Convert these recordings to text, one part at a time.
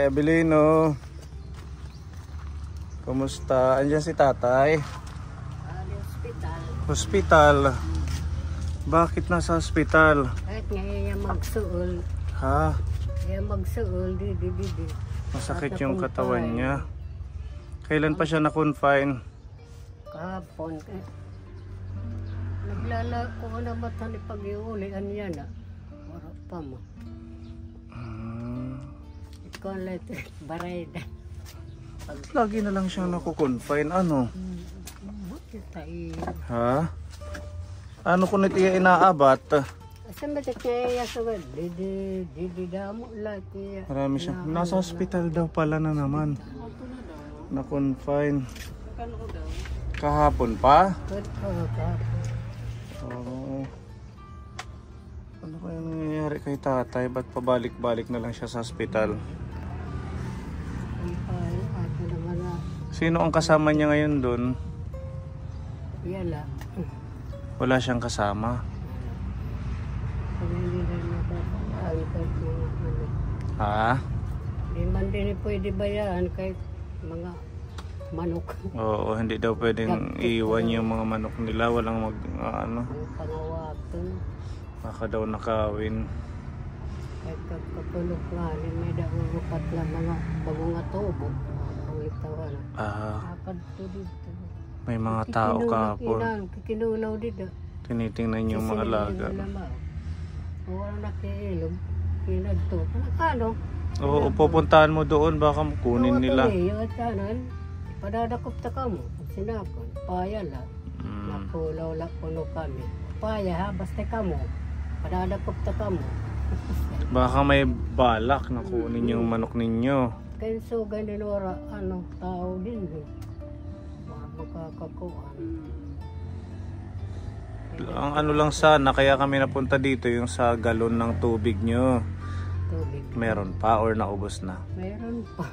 Te Abelino. Kumusta? Andiyan si tatay. Sa hospital. Hospital. Bakit nasa hospital? Kahit ngayon yung magsuol. Ha? Yung magsuol, di, di, di, di. Masakit yung katawan niya. Kailan pa siya na-confine? Kahapon. Eh, naglala ko na mata ni pag-iulian yan ah. Wala pa mo. Ito, barayda. Pag Lagi na lang siyang naku-confine. Ano? Ha? Ano kung ito yung inaabat? Ito kaya sa wad? Di, di, di, di, damo kaya. Marami siya. Nasa hospital daw pala na naman. Na-confine. Kahapon pa? Oo. Ano kaya nangyayari kay tatay? Ba't pabalik-balik na lang siya sa hospital? Sino ang kasama niya ngayon doon? Yala. Wala siyang kasama. Hindi. Ha? Di man din pwede bayaan kahit mga manok. Oo, hindi daw pwedeng iwan yung mga manok nila. Walang mag, ah, ano, Ang pangawaton. baka daw nakawin. Kahit kapatulog nga, may daurupat lang mga bagong tubo. Litawan. Ah, Akad to dito. may mga tao kahapon. Kinang, kikinulaw dito. Tinitingnan yung mga alaga. Wala nakiilog. Kinagto. Ano? Oo, pupuntahan mo doon. Baka kunin nila. Yung at kanan, padadakop ta ka mo. Sinakon, paya la. Mm. Nakulaw la kuno kami. Paya ha, basta ka mo. Padadakop ta ka mo. Baka may balak na kunin yung manok ninyo. Kaya so ganun ora, ano, tao din. Eh. Makakakuan. Ang ano lang sana, kaya kami napunta dito yung sa galon ng tubig nyo. Tubig. Meron pa or naubos na? Meron pa.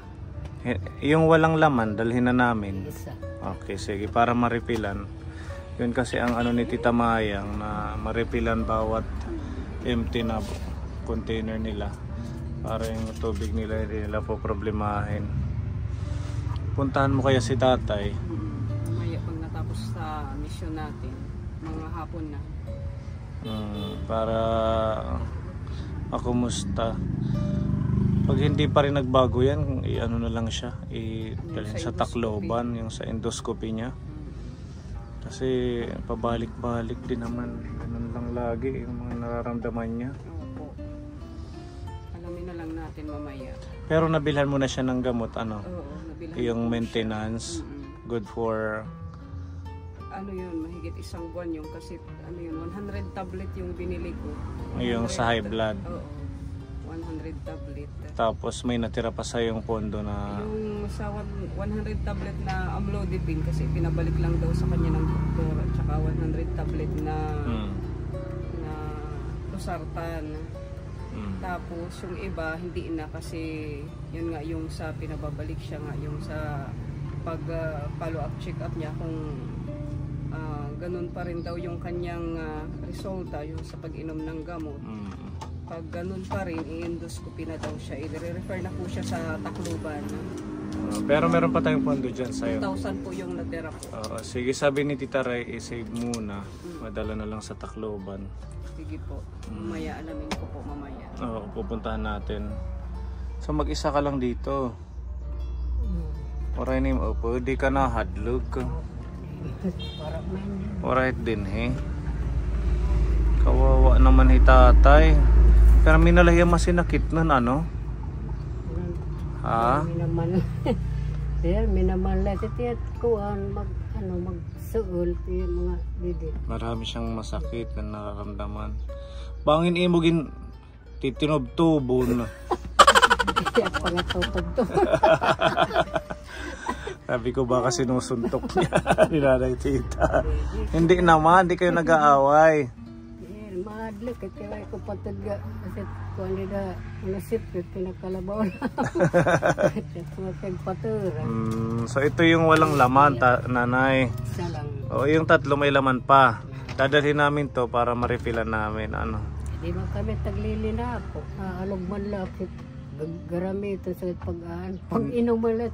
Eh, Yung walang laman, dalhin na namin. Isa. Okay, sige, para maripilan. Yun kasi ang ano ni Tita Mayang na maripilan bawat empty na container nila. Para yung tubig nila hindi nila po problemahin. Puntahan mo kaya si tatay. Mamaya pag natapos sa mission natin, mga hapon na. Mm, para makumusta. Pag hindi pa rin nagbago yan, i-ano na lang siya, i-dalhin sa Sa Tacloban, yung sa endoscopy niya. Kasi pabalik-balik din naman, ganun lang lagi yung mga nararamdaman niya. Na lang natin mamaya. Pero nabilhan mo na siya ng gamot, ano? Oo, nabilhan. Yung maintenance, Mm-mm. good for... Ano yun, mahigit isang buwan yung kasi ano yun, 100 tablet yung binili ko. Yung sa high blood. Oo. 100 tablet. Tapos may natira pa sa yung pondo na... Yung sa one- 100 tablet na amlodipine kasi pinabalik lang daw sa kanya ng doktor at saka 100 tablet na Mm, na losartan. Tapos yung iba hindi na kasi yun nga yung sa pinababalik siya nga yung sa pag ah, follow up check up niya kung ah, ganun pa rin daw yung kanyang ah, resulta yung sa pag-inom ng gamot. mm. Pag ganun pa rin, i-endoscopy na daw siya. I-refer na po siya sa Tacloban. Uh, pero meron pa tayong pondo dyan sa'yo. 2,000 po yung natira po. Oo, sige, sabi ni Tita Ray, i-save muna. Madala na lang sa Tacloban. Sige po. Mamaya alamin ko po mamaya. Oo, pupuntahan natin. So mag-isa ka lang dito. Hmm. Oray ni mo, pwede ka na hadlog. Alright din, he. Kawawa naman ni tatay. Pero minalahiya masinakit nun, ano? Ha? Minaman. Pero minaman lang. Tiyat kuhan mag, ano, magsuol. Yung mga didi. Marami siyang masakit na nararamdaman. Bangin imogin titinobtubon. Kaya pangatutog to. Sabi ko baka sinusuntok niya ni Nanay Tita. Hindi naman, hindi kayo nag-aaway. Eh, Madli, kaya ko ga. Kasi kung hindi na nasip, pinakalabaw na. Magpagpatura. Mm, so ito yung walang laman, ta- nanay. Lang. O yung tatlo may laman pa. Dadalhin namin to para ma-refillan namin. Ano? Di ba kami taglili na ako. Naalog man lapit. Gagamito sa pag-aan. Pag inom ulit.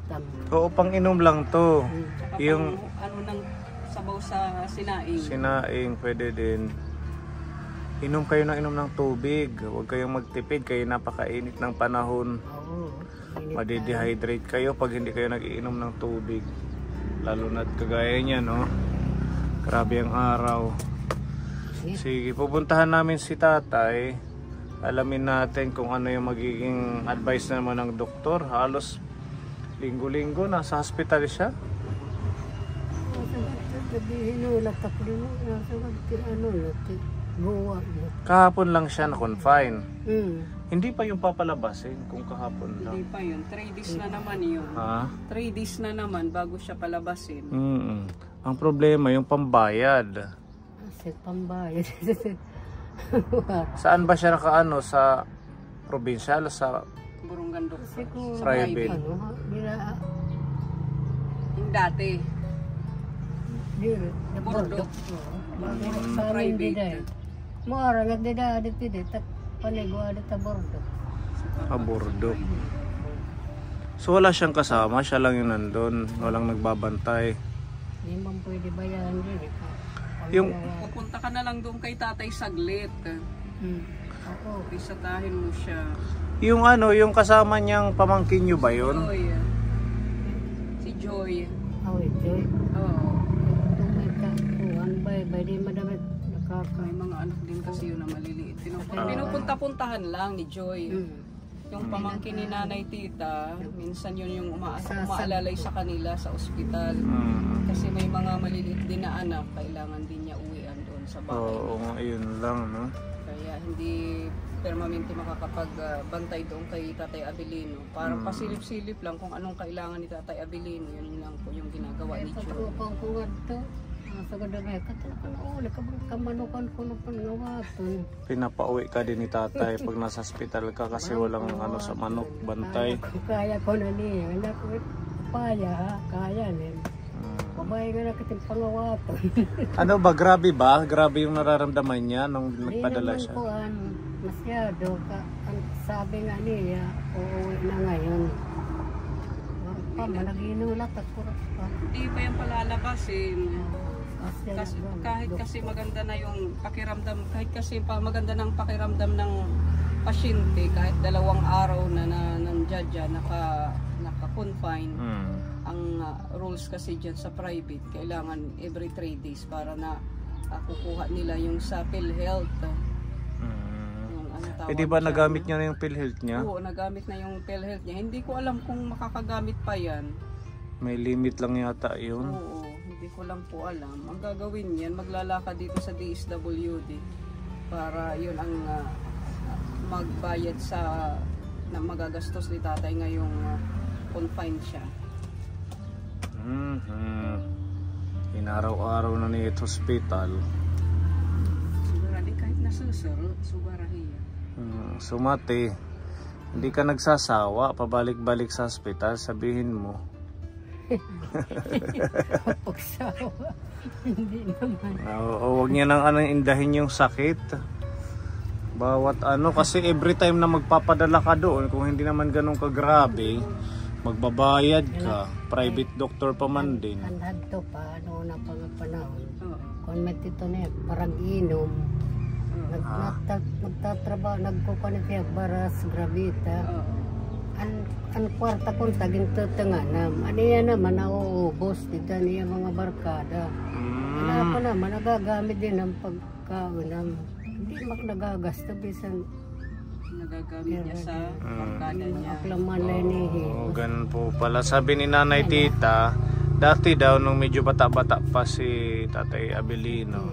Oo, pang inom lang to. Tsaka Yung- pang, ano ng sabaw sa sinaing. Sinaing, pwede din. Inom kayo ng inom ng tubig. Huwag kayong magtipid kayo napakainit ng panahon. oo. Madidehydrate kayo pag hindi kayo nagiinom ng tubig. Lalo na't kagaya niya, no? Grabe ang araw. Sige, pupuntahan namin si tatay. Alamin natin kung ano yung magiging advice naman ng doktor. Halos linggo-linggo nasa hospital siya. Hinulat ako din. Nasa ano na. Buwa na. Kahapon lang siya na-confine. Hmm. Hindi pa yung papalabasin kung kahapon lang. Hindi pa yun. 3 days na naman yun. Ha? 3 days na naman bago siya palabasin. Mm Ang problema yung pambayad. Kasi pambayad. Saan ba siya nakaano? Sa probinsyal? Sa Burungan doktor. Siguro. Private. Ano, ha? Bila, Yung dati. dili. Bordo. Sa amin Private. dida. Mara nagdida adit dida. Tak panigo adit ta bordo. abordo? So wala siyang kasama, siya lang yung nandun. Walang nagbabantay. Di man pwede bayaran din. eh. Yung-. Pupunta ka na lang doon kay tatay saglit. Hmm. Oo. Isatahin mo siya. Yung ano, yung kasama niyang pamangkin niyo ba yun? Joy. Si Joy. Oh, enjoy. Oo. Tumay ka. Kuhan ba? Ba di madamit nakaka. May mga anak din kasi yun na maliliit. Pinupunta, Ah. pinupunta-puntahan lang ni Joy. Hmm. Yung pamangkin ni nanay tita, minsan yun yung uma umaalalay sa kanila sa ospital. Mm. Kasi may mga maliliit din na anak, kailangan din niya uwian doon sa bahay. Oo, nga, yun lang, no? Kaya hindi permanente makakapagbantay doon kay Tatay Abilino. Para Mm. pasilip-silip lang kung anong kailangan ni Tatay Abilino, yun lang po yung ginagawa ni Joy. Pagkakang kungan to. Sa kadamay ka to. Ano, ka kamanukan ko ng pangawaton. Pinapauwi ka din ni tatay pag nasa hospital ka kasi walang ano sa manok, bantay. Kaya, kaya ko na niya. Anak ko, kaya ha. Kaya. Mm. Babae nga na kiting pangawaton. Ano ba, grabe ba? Grabe yung nararamdaman niya nung nagpadala naman siya. ko an, masyado. Ka, ang sabi nga niya, uuwi na ngayon. Pa, managinulat ako pa. Hindi pa yung palalabasin. Kasi, Kasi, kahit kasi maganda na yung pakiramdam, kahit kasi pa maganda ng pakiramdam ng pasyente, kahit dalawang araw na, na nandiyan dyan, naka, naka-confine, Mm. ang uh, rules kasi dyan sa private, kailangan every 3 days para na uh, kukuha nila yung sa PhilHealth. Mm. Yung, ano Eh di ba nagamit niya na yung PhilHealth niya? Oo, nagamit na yung PhilHealth niya. Hindi ko alam kung makakagamit pa yan. May limit lang yata yun. Oo, hindi ko lang po alam. Ang gagawin niyan, maglalakad dito sa DSWD para yun ang ah, magbayad sa na magagastos ni tatay ngayong ah, confined siya. Mhm. Inaraw-araw na ni hospital. Siguro di kahit nasusuro, subarahiya. Mm, sumati. Hindi ka nagsasawa, pabalik-balik sa hospital, sabihin mo. Pagsawa. Hindi naman. Oo, huwag niya nang ano, indahin yung sakit. Bawat ano, kasi every time na magpapadala ka doon, kung hindi naman ganun kagrabe, magbabayad ka. Private doctor pa man din. Andad to pa, ano na pang panahon. Oo. Kung may tito na yan, parang inom. Nag, Ah. nagta- nagtatrabaho, nagkukunin siya baras, gravita. Oo. An, an kwarta kong taging tutanganam. Ano yan naman, nauubos. Dito niya mga barkada. Ano Mm. ako naman, nagagamit din ng pagkaunam. Hindi mak nagagasto, bisan Nagagamit niya sa barkada niya. aklaman na inihi. Oo, ganun po pala. Sabi ni nanay tita, dati daw nung medyo bata-bata pa si tatay Abelino,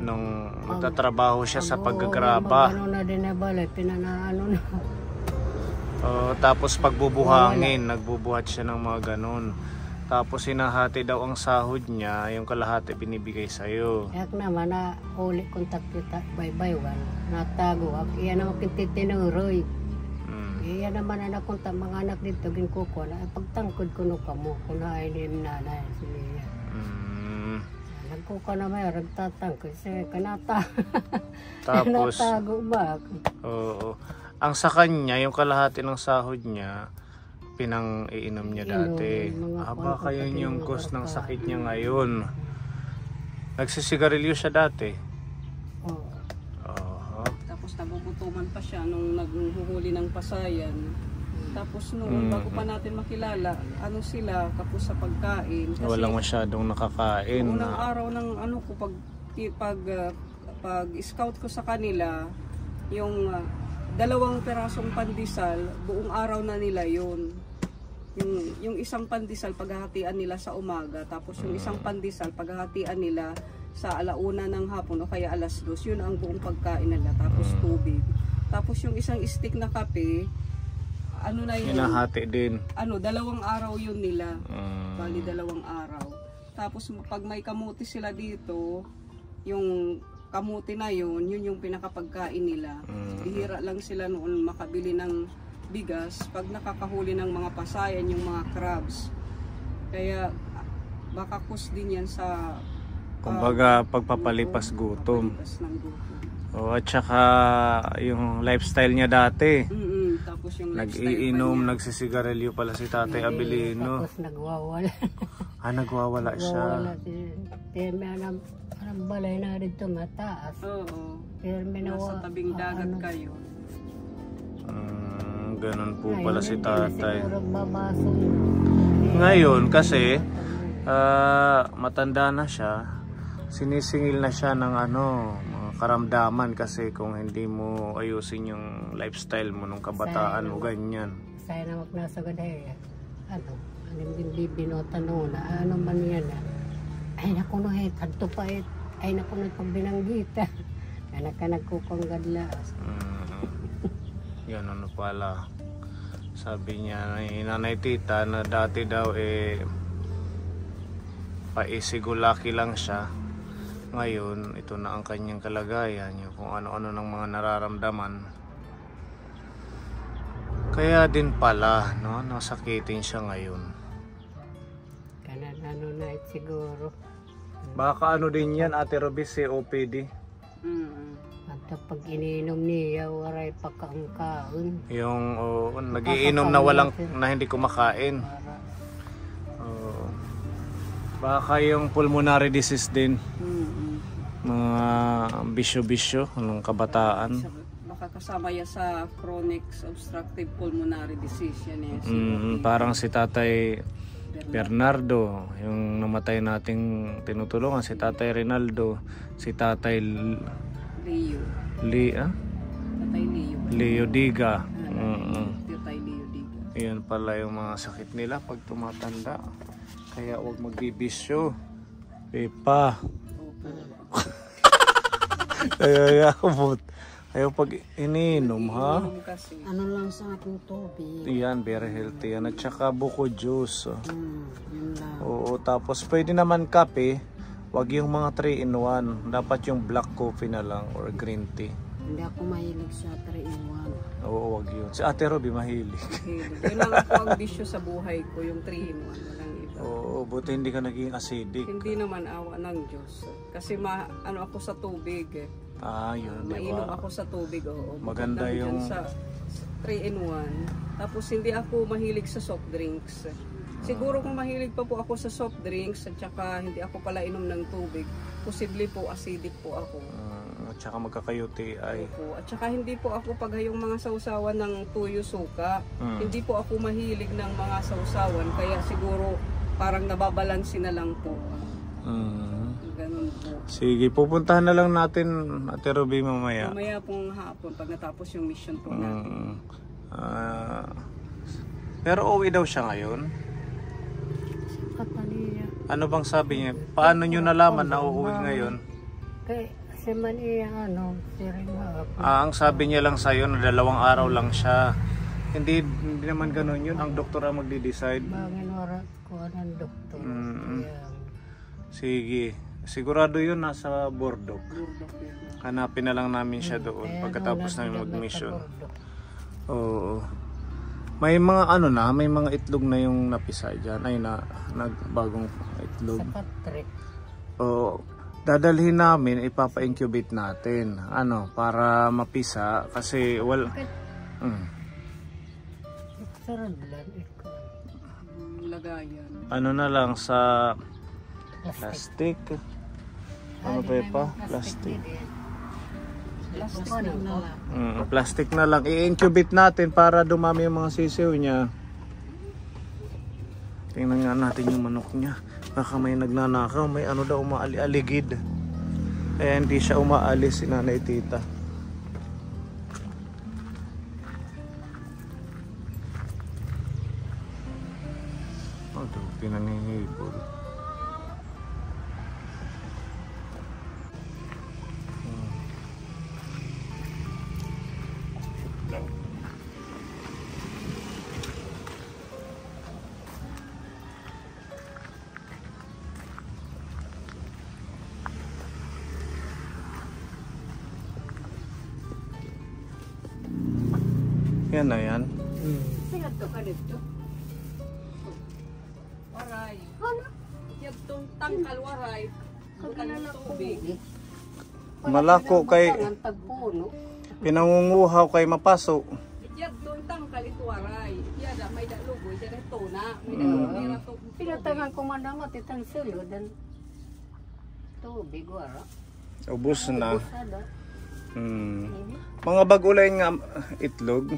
nung nagtatrabaho siya sa paggagraba. Ano na din na balay, pinanaano na. Oo, tapos pagbubuhangin, nagbubuhat siya ng mga ganun. Tapos hinahati daw ang sahod niya, yung kalahati binibigay sa'yo. Yak naman na uli kontak kita bye-bye wan. Natago ak. Iyan naman kintitinoroy. Mm. Iyan naman na nakunta mga anak dito ginkuko na pagtangkod ko no kamo kung na ay ni nanay sila. Mm. Nagkuko na may ragtatang ko siya kanata. Tapos, Natago ba? oo. Ang sa kanya, yung kalahati ng sahod niya, pinang iinom niya dati. Mga Ah, kapatid, yung cause ng sakit niya ngayon. Nagsisigarilyo siya dati. Oo. Oo. Tapos nagugutuman pa siya nung naghuhuli ng pasayan. Tapos noon, Mm. bago pa natin makilala, ano sila, kapos sa pagkain. Kasi Walang masyadong nakakain. unang Na, araw ng ano ko, pag, pag, ah, pag scout ko sa kanila, yung ah, dalawang perasong pandesal, buong araw na nila yun. Yung, yung isang pandesal, paghahatian nila sa umaga, tapos yung isang pandesal, paghahatian nila sa alauna ng hapon o kaya alas dos, yun ang buong pagkain nila, tapos tubig. Tapos yung isang stick na kape, ano na yun, hinahati din. ano, dalawang araw yun nila. Mm. Bali dalawang araw. Tapos pag may kamuti sila dito, yung kamuti na yun, yun yung pinakapagkain nila. Mm. Bihira lang sila noon makabili ng bigas pag nakakahuli ng mga pasayan, yung mga crabs. Kaya baka kus din yan sa Kumbaga, pagpapalipas gutom. pagpapalipas ng gutom. O, at saka yung lifestyle niya dati. Mm-mm. Tapos yung Nag-iinom, nagsisigarilyo pala si Tatay Abilino. Tapos nagwawala. Ah, nagwawala siya. Nagwawala si... Pero may alam, alam balay na dito mataas. Oo. Pero may Nasa tabing dagat ano, kayo. Mm, ganun po ngayon, pala si Tatay. Ngayon kasi ah, matanda na siya. Sinisingil na siya ng ano, mga karamdaman kasi kung hindi mo ayusin yung lifestyle mo nung kabataan mo ganyan. Saya na magnasagad eh. Ano? Ano yung bibinota noon? Ano man yan? ah? Ay naku no eh. Kanto pa eh. Ay naku no pag binanggita. Anak ka nagkukonggadla. Mm, yan ano pala. Sabi niya ni Nanay Tita na dati daw eh paisigulaki lang siya. Ngayon, ito na ang kanyang kalagayan, yung kung ano-ano ng mga nararamdaman. Kaya din pala, no, nasakitin siya ngayon. Kanan ano na siguro. Baka ano din yan, Ate Robis, si OPD. Mm. At pag ininom niya, waray pagkaangkaon. Yung oh, nagiinom na walang, na hindi kumakain. Oo. Baka yung pulmonary disease din. Mm-mm. Mga bisyo-bisyo ng kabataan. Baka kasama yan sa chronic obstructive pulmonary disease yan eh. Mm, parang si Tatay Bernardo, yung namatay nating tinutulungan, si Tatay Rinaldo, si Tatay L- Leo. Li, ah? Tatay Leo. Leo Diga. Ah, Mm, Tatay Leo Diga. Yan pala yung mga sakit nila pag tumatanda. Kaya huwag magbibisyo. Pepa. Kaya yakabot. Ayaw pag ininom ha. Ano lang sa aking tubig. Yan, very healthy yan. At saka buko juice. oh. Yun lang. Oo, tapos pwede naman kape. Wag yung mga 3 in 1. Dapat yung black coffee na lang or green tea. Hindi ako mahilig sa 3 in 1. Oo, wag yun. Si Ate Robby mahilig. Hilig. Yun lang ako ang bisyo sa buhay ko, yung 3 in 1. Walang. Oo, buti hindi ka naging acidic. Hindi naman awa ng Diyos. Kasi ma, ano ako sa tubig eh. Ah, yun, di Mainom ba? ako sa tubig, oo. Maganda yung- sa 3 in 1. Tapos hindi ako mahilig sa soft drinks. Siguro kung mahilig pa po ako sa soft drinks at saka hindi ako pala inom ng tubig, posible po acidic po ako. Ah, at saka magkaka-UTI. po. At saka hindi po ako pag yung mga sausawan ng tuyo suka, Mm. hindi po ako mahilig ng mga sausawan kaya siguro parang nababalansi na lang po. Mm. Ganun po. Sige, pupuntahan na lang natin Ate Ruby mamaya. Mamaya pong hapon pag natapos yung mission po natin. Mm. Ah, pero uwi daw siya ngayon. Kataniya. Ano bang sabi niya? Paano nyo nalaman na uuwi ngayon? Kay si Mania ano, si. Ah, ang sabi niya lang sa'yo na dalawang araw lang siya. Hindi, hindi naman ganun yun. Ang doktor ang magde-decide. Bangin oras ko ng doktor. Mm. Kaya, Sige. Sigurado yun nasa Bordok. Hanapin na lang namin siya doon kaya pagkatapos namin mag-mission. Oo. May mga ano na, may mga itlog na yung napisa dyan. Ay na, nagbagong itlog. Sa Patrick. Oo. Dadalhin namin, ipapa-incubate natin. Ano, para mapisa. Kasi, wal, Mm. Sarad lang. ikaw. Mm, Lagayan. Ano na lang sa Plastic. plastic. Ano pa pa? Plastic. eh. Plastic na na lang. Mm, plastic na lang. I-incubate natin para dumami yung mga sisiw niya. Tingnan nga natin yung manok niya. Baka may nagnanakaw, may ano daw umaali-aligid. Kaya hindi siya umaalis si nanay tita. Yan na yan. Mm. Waray. Yan tong tangkal waray. Malako kay Ang pinangunguhaw kay mapaso. Yan tong tangkal ito waray. Yan da may dalugoy. Yan ito na. May dalugoy. Pinatangan ko man naman itang silo dan tubig. Ubus na. Hmm. Mga bagulay nga itlog.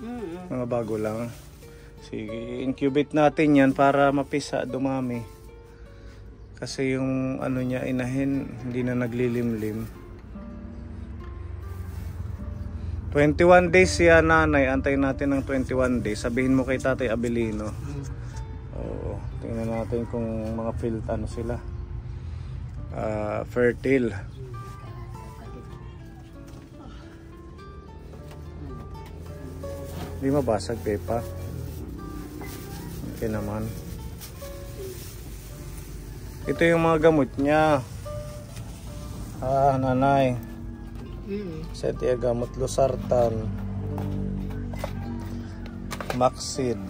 Mm. Mga bago lang. Sige, incubate natin yan para mapisa, dumami. Kasi yung ano niya inahin, hindi na naglilimlim. 21 days siya nanay, antayin natin ng 21 days. Sabihin mo kay Tatay Abilino. Oo, tingnan natin kung mga field ano sila. Ah, fertile. Hindi mabasag, Pepa. Okay naman. Ito yung mga gamot niya. Ah, nanay. Mm. Sa tiya gamot losartan. Maxid.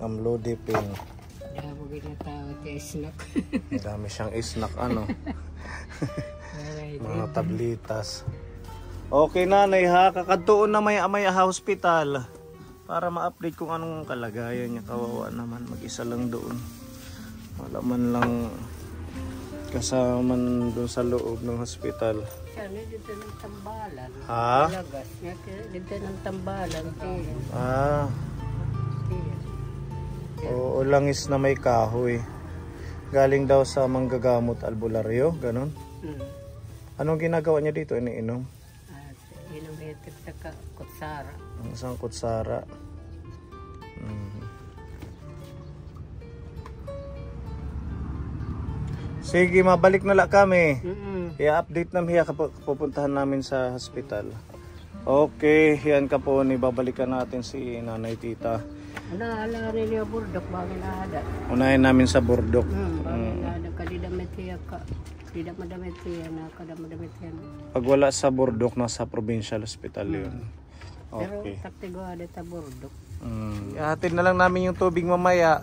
Amlodipine. Damo ginatawag kay snack. Ang dami siyang isnak ano. Mga tablitas. Okay nanay ha, kakadtoon na may amay hospital para ma-update kung anong kalagayan niya. Kawawa naman, mag-isa lang doon. Wala man lang kasama doon sa loob ng hospital. Siya na dito ng tambalan. Ha? Lagas niya dito ng tambalan. Ah, oo, langis na may kahoy. Galing daw sa manggagamot albularyo, ganon. Mm. Anong ginagawa niya dito? Iniinom? Hitik sa kutsara. Ang isang kutsara. Mhm. Sige, mabalik na lang kami. Mm-mm. I-update na miya pupuntahan namin sa hospital. Okay, yan ka po ni babalikan natin si Nanay Tita. Naala rin niya burdok bagay na ada. Unahin namin sa Burdok. Hmm, bagay na ada ka di damit siya ka. Di da madamit siya na kada madamit siya. Pag wala sa Burdok, nasa provincial hospital yun. Pero Okay. taktigo ada ta burdok. Mm. Ihatid na lang namin yung tubig mamaya.